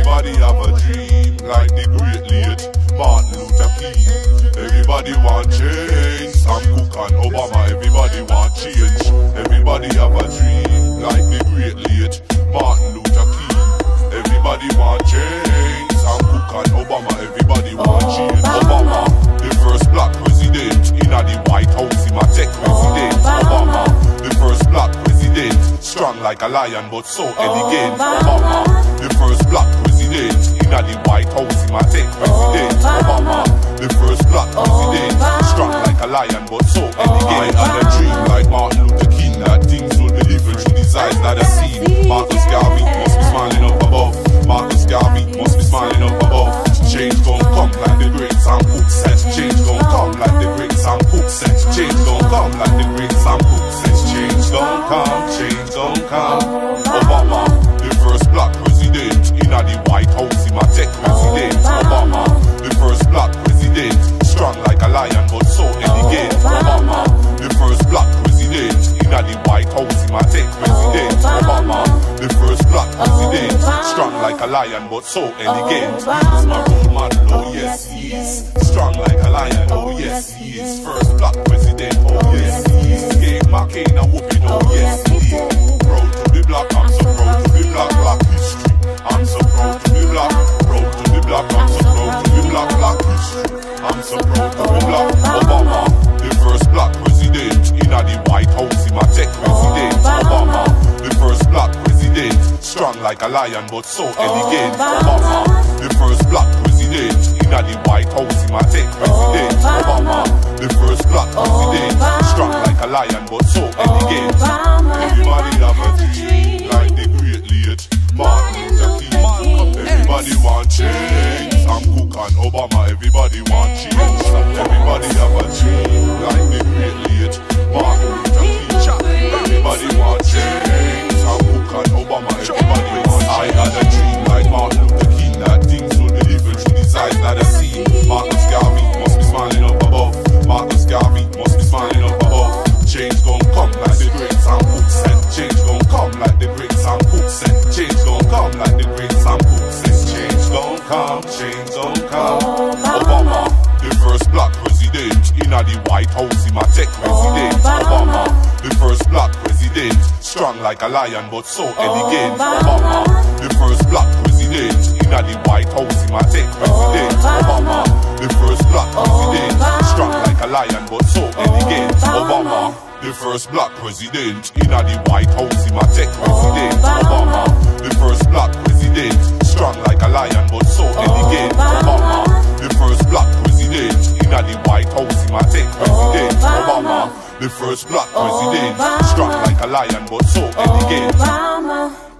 have a dream like the great late Martin Luther King. Everybody want change. Sam Cooke and Obama, everybody want change. Everybody have a dream like the like a lion but so elegant. Obama, uh-huh. the first black president in the White House, him a tech president. Uh-huh. Obama, the first black president, strong like a lion but so elegant. And a dream like Martin Luther King that things will be living through these eyes that I seen. Marcus Garvey must be smiling up above. Marcus Garvey must be smiling up above. Change gon' come like the great Sam Cooke said. Change gon' come like the great Sam Cooke said. Change gon' come like the great Sam Cooke come, change gon' come. Obama, the first black president in the White House, him a tech president. Obama, the first black president, strong like a lion but so elegant. Obama, the first black president in the White House, him a tech president. Obama, the first black president, strong like a lion but so elegant. He's my role model, oh yes he is. Strong like a lion, oh yes he is. First black president, strong like a lion but so oh, elegant. Obama, the first black president. In the White House, him a tech president. Obama, the first black oh, president, strong like a lion but so oh, elegant. Everybody have a dream like the great late Martin Luther King. Everybody want change. Sam Cooke and Obama, everybody want change. Everybody have a dream like the great late Martin the Cooke said. Change gon' come like the great Sam Cooke said. Change gon' come like the great Sam Cooke says. Change gon' come, change gon' come. Obama, the first black president in the White House, him a tech president. Obama, the first black president, strong like a lion but so elegant. Obama, the first black president the first black president in the White House, him a tech president. Obama, the first black president, strong like a lion but so elegant. Obama, the first black president in the White House, him a tech president. Obama, the first black president, strong like a lion but so elegant. Obama.